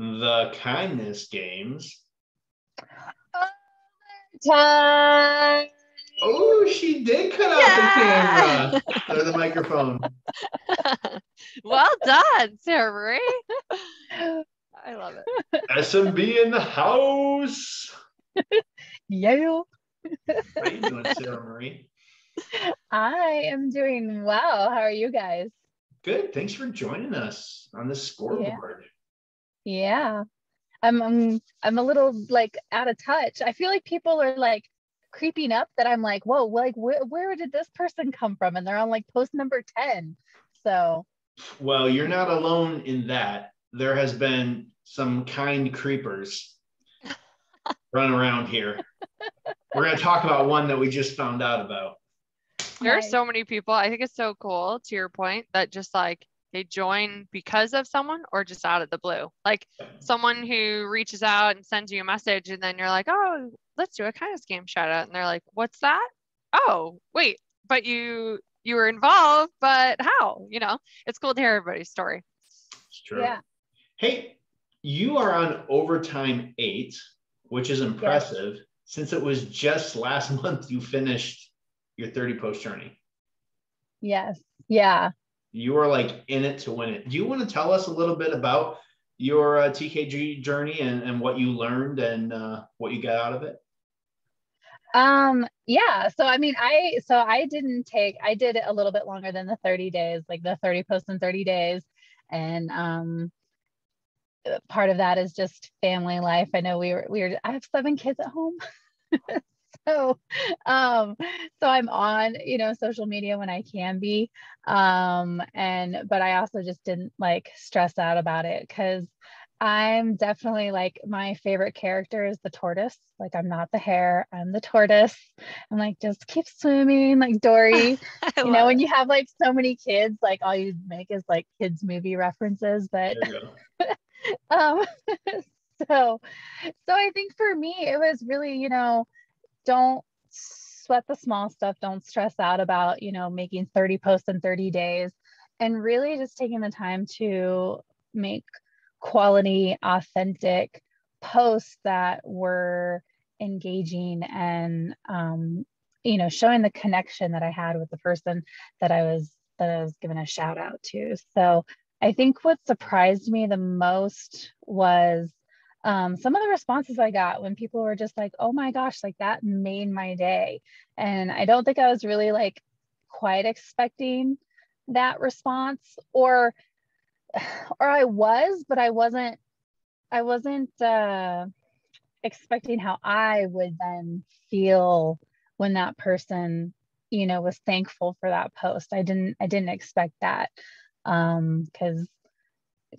the kindness games. Time. Oh, she did cut out Yeah. the camera or the microphone. well done, Sarah Marie. I love it. SMB in the house. Yeah. How you doing, Sarah Marie? I am doing well. How are you guys? Good. Thanks for joining us on the scoreboard. Yeah. I'm I'm I'm a little like out of touch. I feel like people are like creeping up that I'm like, whoa, like where where did this person come from? And they're on like post number 10. So Well, you're not alone in that. There has been some kind creepers running around here. We're going to talk about one that we just found out about. There are so many people. I think it's so cool to your point that just like they join because of someone or just out of the blue. Like someone who reaches out and sends you a message and then you're like, oh, let's do a kindness game shout out. And they're like, what's that? Oh, wait, but you you were involved, but how? You know, it's cool to hear everybody's story. It's true. yeah. Hey, you are on overtime eight, which is impressive since it was just last month you finished your 30 post journey. Yes. Yeah. You are like in it to win it. Do you want to tell us a little bit about your uh, TKG journey and, and what you learned and uh, what you got out of it? Um, yeah. So I mean, I so I didn't take I did it a little bit longer than the 30 days, like the 30 posts in 30 days. And um part of that is just family life. I know we were we were I have seven kids at home. so um so I'm on, you know, social media when I can be. Um and but I also just didn't like stress out about it because I'm definitely like my favorite character is the tortoise. Like I'm not the hare, I'm the tortoise. I'm like just keep swimming like Dory. You love know, when you have like so many kids, like all you make is like kids movie references. But There you go. um so so I think for me it was really, you know, don't sweat the small stuff, don't stress out about, you know, making 30 posts in 30 days and really just taking the time to make quality, authentic posts that were engaging and um, you know, showing the connection that I had with the person that I was that I was given a shout out to. So I think what surprised me the most was um, some of the responses I got when people were just like, "Oh my gosh, like that made my day," and I don't think I was really like quite expecting that response, or or I was, but I wasn't. I wasn't uh, expecting how I would then feel when that person, you know, was thankful for that post. I didn't. I didn't expect that um because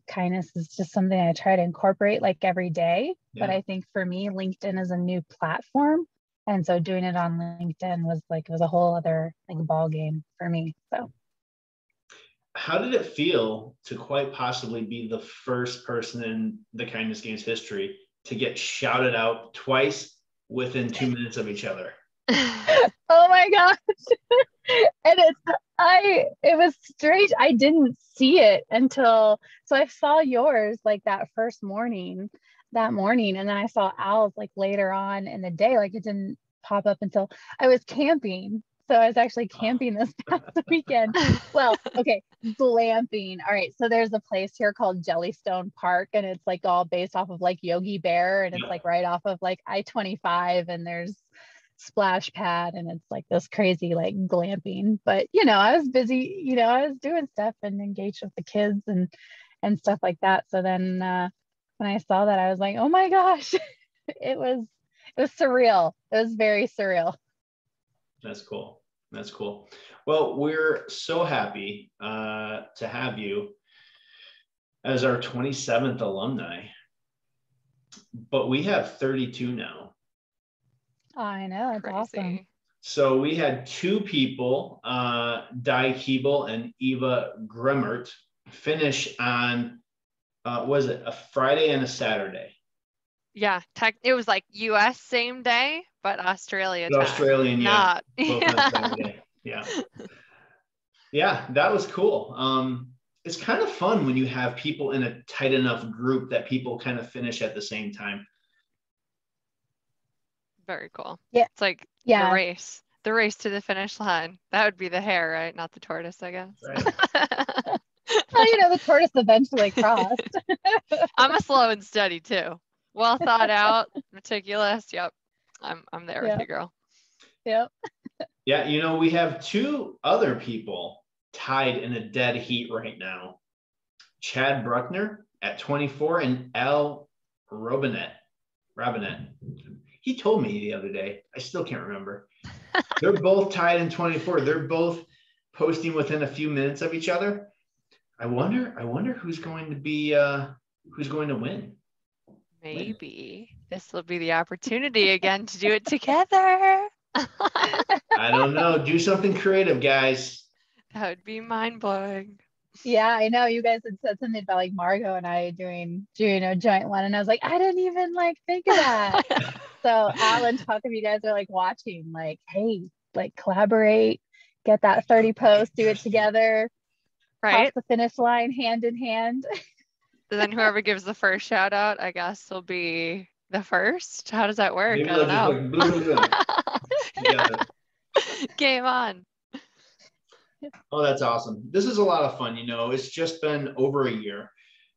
kindness is just something I try to incorporate like every day. But I think for me, LinkedIn is a new platform. And so doing it on LinkedIn was like it was a whole other like ball game for me. So How did it feel to quite possibly be the first person in the kindness games history to get shouted out twice within two minutes of each other? oh my gosh. and it's I it was strange. I didn't see it until so I saw yours like that first morning, that morning, and then I saw Al's like later on in the day. Like it didn't pop up until I was camping. So I was actually camping this past weekend. Well, okay, glamping. All right. So there's a place here called Jellystone Park, and it's like all based off of like Yogi Bear, and it's like right off of like I 25, and there's splash pad, and it's like this crazy like glamping. But you know, I was busy, you know, I was doing stuff and engaged with the kids and and stuff like that. So then uh, when I saw that, I was like, oh my gosh, it was it was surreal. It was very surreal. That's cool. That's cool. Well, we're so happy uh, to have you as our 27th alumni, but we have 32 now. I know, it's awesome. So we had two people, uh, Di Keeble and Eva Gremmert, finish on, uh, was it a Friday and a Saturday? Yeah, tech, it was like U.S. same day, but Australia time. Australian, yeah. Not. both Yeah. Yeah. Yeah, that was cool. Um, it's kind of fun when you have people in a tight enough group that people kind of finish at the same time. Very cool. Yeah. It's like Yeah. the race, the race to the finish line. That would be the hare, right? Not the tortoise, I guess. Right. Well, you know, the tortoise eventually crossed. I'm a slow and steady too. Well thought out, meticulous. Yep. I'm I'm there Yeah. with you, girl. yep. Yeah, you know, we have two other people tied in a dead heat right now. Chad Bruckner at 24 and Al Robinet. Robinet. He told me the other day. I still can't remember. They're both tied in 24. They're both posting within a few minutes of each other. I wonder, I wonder who's going to be uh who's going to win. Maybe this will be the opportunity again to do it together. I don't know. Do something creative, guys. That would be mind blowing. Yeah, I know you guys had said something about like Margot and I doing doing a joint one, and I was like, I didn't even like think of that. so Al and Chad if you guys are like watching, like, hey, like collaborate, get that 30 post, do it together, cross right? the finish line hand in hand. then whoever gives the first shout out, I guess, will be the first. How does that work? Maybe I don't know. like, together. Game on. Oh, that's awesome. This is a lot of fun. You know, it's just been over a year.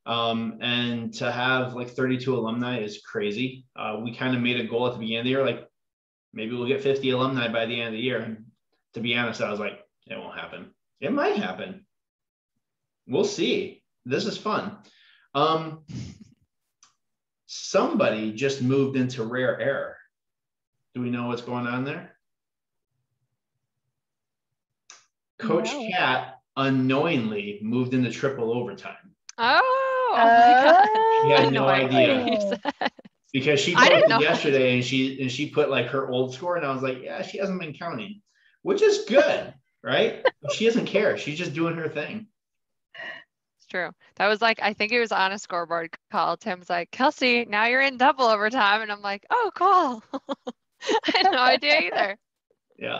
Um, and to have like 32 alumni is crazy. Uh, we kind of made a goal at the beginning of the year, like maybe we'll get 50 alumni by the end of the year. And to be honest, I was like, it won't happen. It might happen. We'll see. This is fun. Um, somebody just moved into rare air. Do we know what's going on there? Oh, Coach No. Cat unknowingly moved into triple overtime Oh, oh my god. Oh. She had no idea. what you said. because she I didn't posted know. yesterday and she and she put like her old score and I was like, yeah, she hasn't been counting, which is good, right? she doesn't care. She's just doing her thing. It's true. That was like, I think it was on a scoreboard call. Tim's like, Kelsey, now you're in double overtime. And I'm like, oh, cool. I had no idea either. Yeah.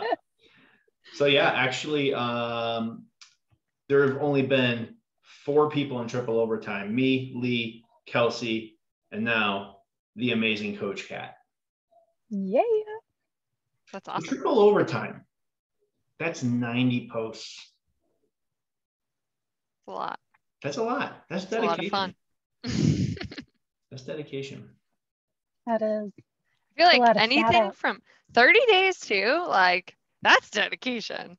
So yeah, actually, um, there have only been four people in triple overtime: me, Lee, Kelsey, and now the amazing Coach Cat. Yeah. That's awesome. Triple overtime. That's 90 posts. It's a lot. That's a lot. That's It's a dedication. lot of fun. That's dedication. That is. I feel like lot of shout anything from 30 days to like, that's dedication.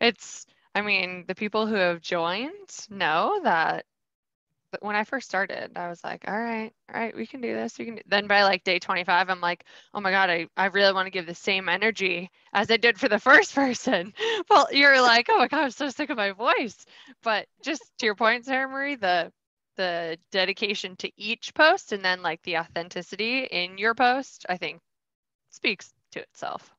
It's, I mean, the people who have joined know that when I first started, I was like, all right, all right, we can do this. We can. Then by like day 25, I'm like, oh my God, I, I really want to give the same energy as I did for the first person. Well, you're like, oh my God, I'm so sick of my voice. But just to your point, Sarah Marie, the the dedication to each post and then like the authenticity in your post, I think speaks to itself.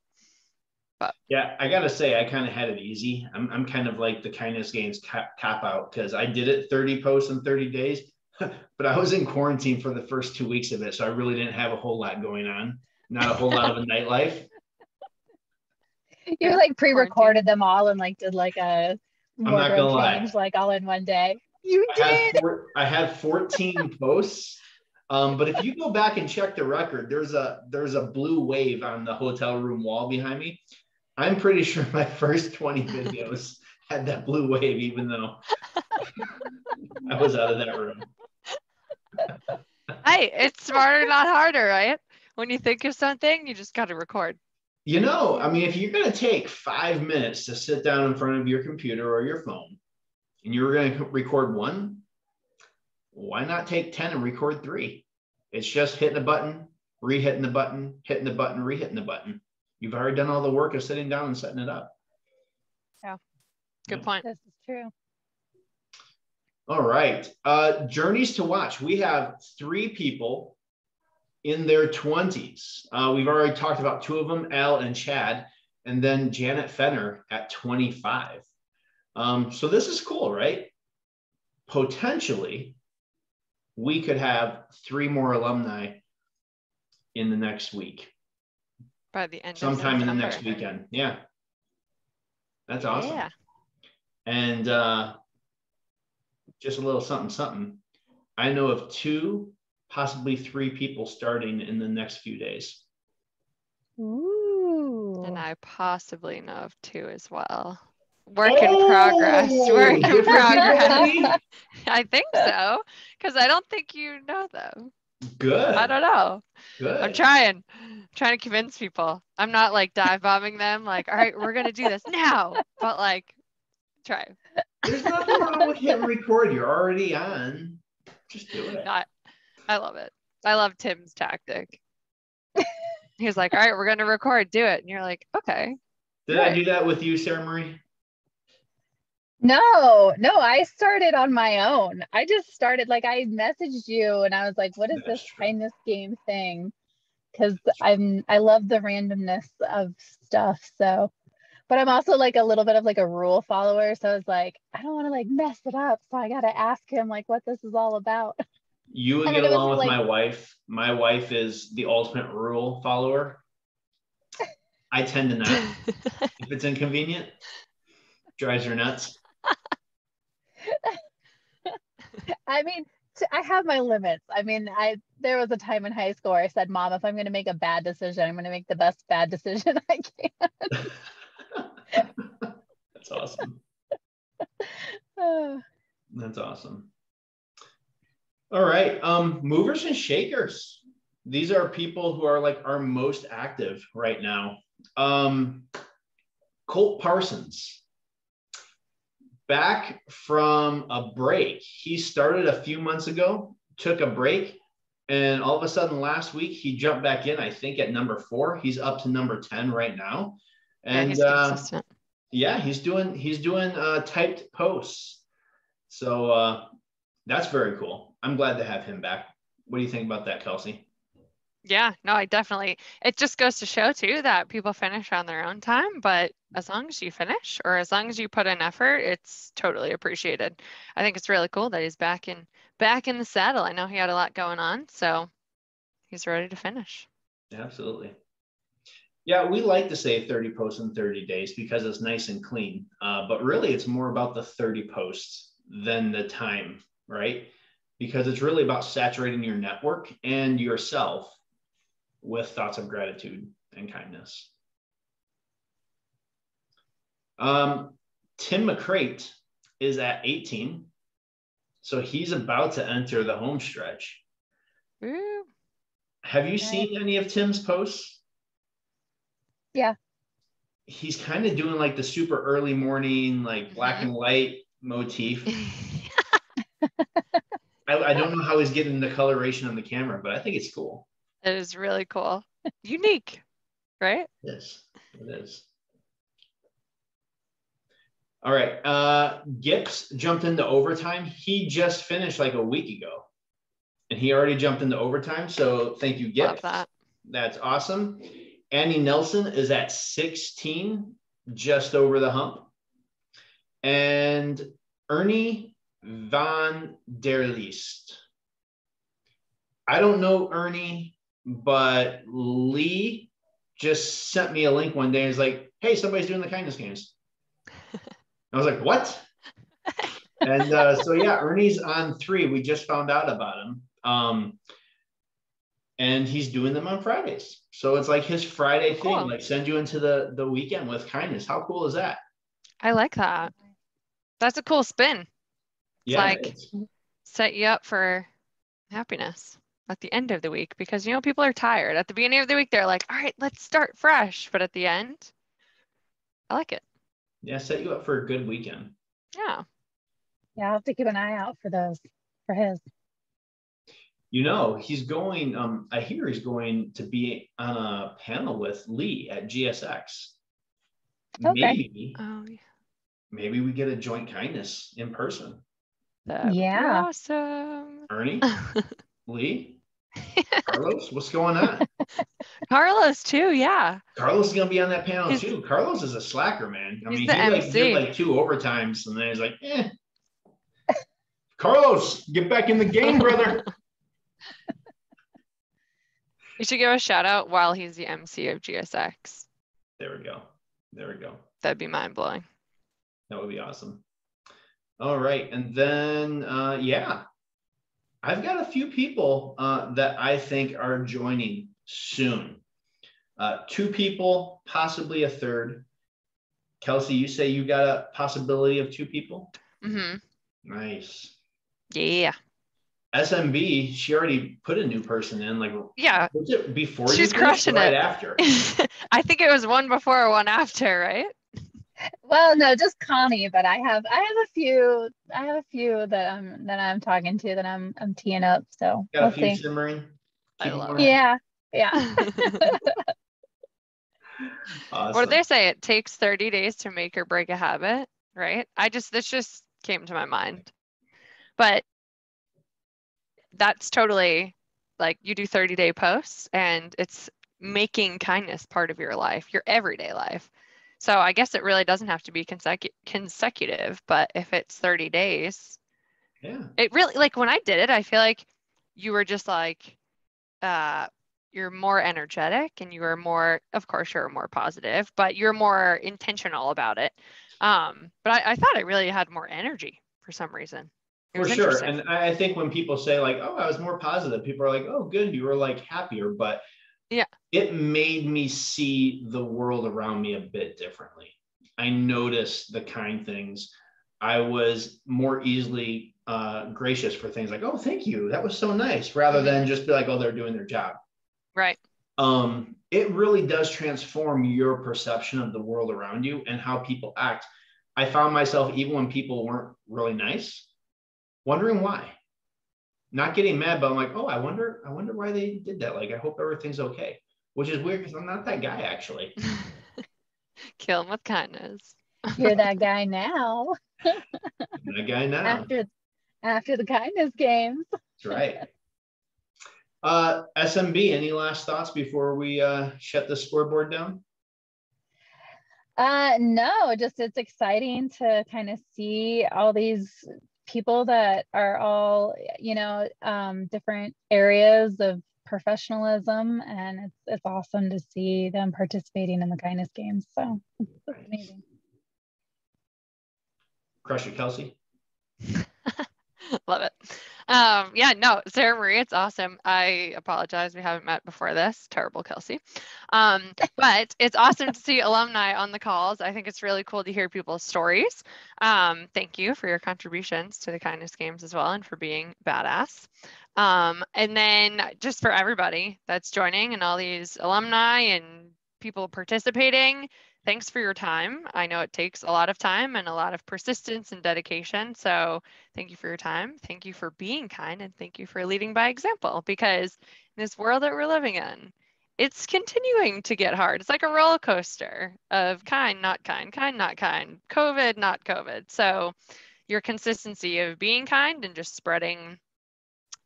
Yeah, I gotta say, I kind of had it easy. I'm, I'm kind of like the kindness games cap, cap out because I did it 30 posts in 30 days, but I was in quarantine for the first two weeks of it, so I really didn't have a whole lot going on. Not a whole lot of a nightlife. You like pre-recorded them all and like did like a not gonna wardrobe lie. change like all in one day. You I had, did. four, I had 14 posts. Um, but if you go back and check the record, there's a there's a blue wave on the hotel room wall behind me. I'm pretty sure my first 20 videos had that blue wave, even though I was out of that room. Hey, it's smarter, not harder, right? When you think of something, you just got to record. You know, I mean, if you're going to take five minutes to sit down in front of your computer or your phone and you're going to record one, why not take 10 and record three? It's just hitting a button, re hitting the button, hitting the button, re hitting the button. You've already done all the work of sitting down and setting it up. Yeah, good point. This is true. All right. Uh, journeys to watch. We have three people in their 20s. Uh, we've already talked about two of them, Al and Chad, and then Janet Fenner at 25. Um, so this is cool, right? Potentially, we could have three more alumni in the next week, By the end of sometime in the next weekend. Yeah. That's awesome. Yeah. And uh, just a little something, something. I know of two, possibly three people starting in the next few days. Ooh. And I possibly know of two as well. Work in progress. Oh, Work in progress. I think so. Because I don't think you know them. Good. I don't know. Good. I'm trying. I'm trying to convince people. I'm not like dive bombing them, like, all right, we're gonna do this now. But like try. There's nothing wrong with hitting record. You're already on. Just do it. Not I love it. I love Tim's tactic. He was like, all right, we're gonna record, do it. And you're like, okay. Did I do that with you, Sarah Marie? No, no, I started on my own. I just started like I messaged you and I was like, what is That's this true. kindness game thing? Because I'm I love the randomness of stuff. So but I'm also like a little bit of like a rule follower. So I was like, I don't want to like mess it up. So I gotta ask him like what this is all about. You would And get then it was along with like- my wife. My wife is the ultimate rule follower. I tend to not. if it's inconvenient, drives her nuts. I mean, I have my limits. I mean, I there was a time in high school where I said, Mom, if I'm gonna make a bad decision, I'm gonna make the best bad decision I can. That's awesome. That's awesome. All right. Um, movers and shakers. These are people who are like our most active right now. Um, Colt Parsons. Back from a break. He started a few months ago, took a break, and all of a sudden last week he jumped back in, I think at number four. He's up to number 10 right now. yeah, And he's uh, yeah he's doing he's doing uh typed posts so uh that's very cool i'm glad to have him back what do you think about that kelsey Yeah, no, I definitely. It just goes to show too that people finish on their own time, but as long as you finish or as long as you put in effort, it's totally appreciated. I think it's really cool that he's back in back in the saddle. I know he had a lot going on, so he's ready to finish. absolutely yeah we like to say 30 posts in 30 days because it's nice and clean uh, but really it's more about the 30 posts than the time right because it's really about saturating your network and yourself with thoughts of gratitude and kindness Um, Tim McCrate is at 18. So he's about to enter the home stretch. Woo. Have you Okay. seen any of Tim's posts? Yeah. He's kind of doing like the super early morning, like black Mhm. and white motif. I, I don't know how he's getting the coloration on the camera, but I think it's cool. It is really cool. Unique, right? Yes, it is. All right. Uh, Gips jumped into overtime. He just finished like a week ago, and he already jumped into overtime. So thank you, Gips. Love that. That's awesome. Annie Nelson is at 16, just over the hump. And Ernie Van der Leest. I don't know Ernie, but Lee just sent me a link one day and was like, hey, somebody's doing the kindness games. I was like, what? and uh, so yeah, Ernie's on three. We just found out about him. Um, and he's doing them on Fridays. So it's like his Friday thing, Cool. like send you into the the weekend with kindness. How cool is that? I like that. That's a cool spin. Yeah, like- it's- Set you up for happiness at the end of the week because you know people are tired. At the beginning of the week, they're like, all right, let's start fresh. But at the end, I like it. yeah, set you up for a good weekend. Yeah. yeah, I'll have to keep an eye out for those for his. You know, he's going. Um, I hear he's going to be on a panel with Lee at GSX. Okay. Maybe, Oh, yeah. maybe we get a joint kindness in person. That would be Yeah. awesome. Ernie, Lee, Carlos, what's going on? Carlos too. Yeah. Carlos is gonna be on that panel He's- too. Carlos is a slacker, man. I mean, he like MC. did like two overtimes, and then he's like, eh. Carlos, get back in the game, brother. You should give a shout out while he's the MC of GSX. there we go. There we go. That'd be mind blowing. That would be awesome. All right. And then, uh, yeah, I've got a few people uh, that I think are joining soon. Uh, two people, possibly a third. Kelsey, you say you got a possibility of two people? Mm-hmm. Nice. Yeah. SMB, she already put a new person in. Like, Yeah. was it before She's you finished or crushing right it. after? I think it was one before or one after, right? Well, no, just Connie, but I have I have a few I have a few that I'm that I'm talking to that I'm I'm teeing up. So Got a we'll few see. simmering. I love? Yeah, yeah. Awesome. What do they say? It takes 30 days to make or break a habit, right? I just, this just came to my mind. But that's totally like you do 30 day posts and it's making kindness part of your life, your everyday life. So I guess it really doesn't have to be consecu- consecutive, but if it's 30 days, Yeah. it really like when I did it, I feel like you were just like uh you're more energetic and you were more of course you're more positive, but you're more intentional about it. Um, but I, I thought I really had more energy for some reason. For sure. And I I think when people say like, oh, I was more positive, people are like, oh, good, you were like happier. But Yeah. it made me see the world around me a bit differently. I noticed the kind things. I was more easily uh, gracious for things like, oh, thank you. That was so nice, rather than just be like, oh, they're doing their job. right. um, it really does transform your perception of the world around you and how people act. I found myself, even when people weren't really nice, wondering why. Not getting mad, but I'm like, oh, I wonder, I wonder why they did that. Like, I hope everything's okay. Which is weird because I'm not that guy actually. Kill him with kindness. You're that guy now. That guy now. After after the kindness games. That's right. Uh, SMB, any last thoughts before we uh, shut the scoreboard down? Uh no, just it's exciting to kind of see all these people that are all, you know, um, different areas of professionalism and it's it's awesome to see them participating in the kindness games. So it's it's amazing. Crush it, Kelsey. Love it. Um, yeah, no, Sarah Marie, it's awesome. I apologize. We haven't met before this. Terrible, Kelsey. Um, but it's awesome to see alumni on the calls. I think it's really cool to hear people's stories. Um, thank you for your contributions to the kindness games as well and for being badass. Um, and then just for everybody that's joining and all these alumni and people participating, thanks for your time. I know it takes a lot of time and a lot of persistence and dedication. So thank you for your time. Thank you for being kind and thank you for leading by example because in this world that we're living in, it's continuing to get hard. It's like a roller coaster of kind, not kind, kind, not kind, COVID, not COVID. So your consistency of being kind and just spreading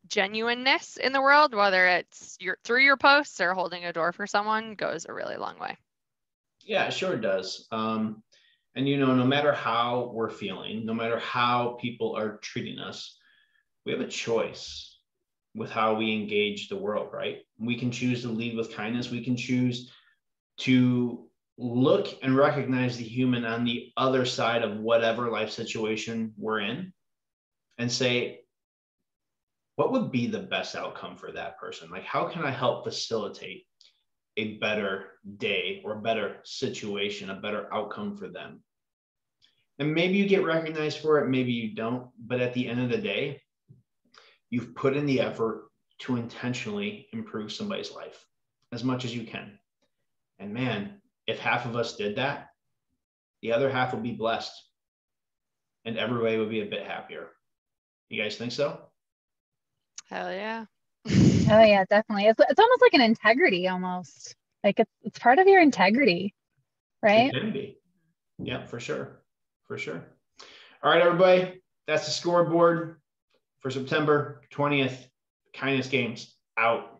genuineness in the world, whether it's your through your posts or holding a door for someone, goes a really long way. Yeah, sure it does. Um, and you know, no matter how we're feeling, no matter how people are treating us, we have a choice with how we engage the world, right? We can choose to lead with kindness. We can choose to look and recognize the human on the other side of whatever life situation we're in and say, what would be the best outcome for that person? Like, how can I help facilitate a better day or a better situation, a better outcome for them. And maybe you get recognized for it, maybe you don't. But at the end of the day, you've put in the effort to intentionally improve somebody's life as much as you can. And man, if half of us did that, the other half would be blessed and everybody would be a bit happier. You guys think so? Hell yeah. Oh yeah, definitely. It's it's almost like an integrity almost. Like it's it's part of your integrity, right? It can be. Yeah, for sure. For sure. All right, everybody. That's the scoreboard for September 20th. Kindness Games out.